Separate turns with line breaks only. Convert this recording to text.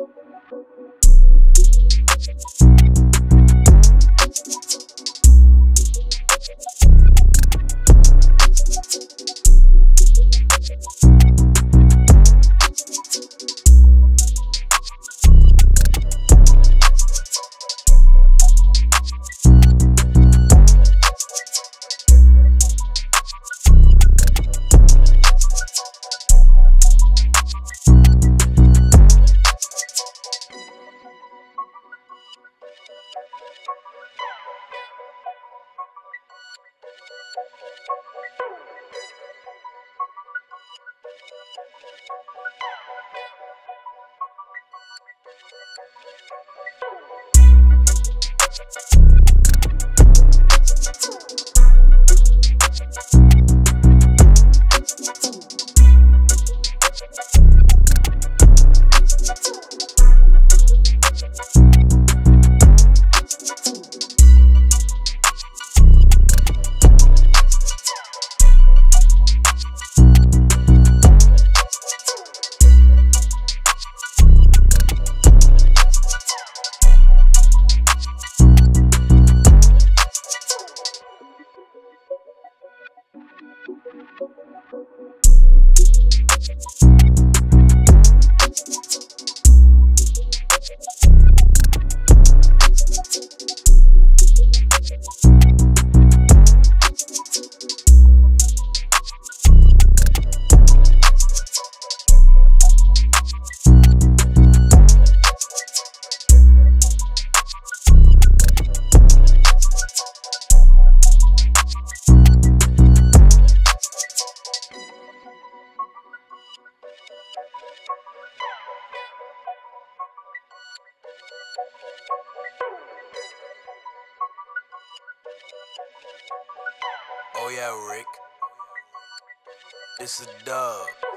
Thank you. Oh yeah, Rick. It's a dub.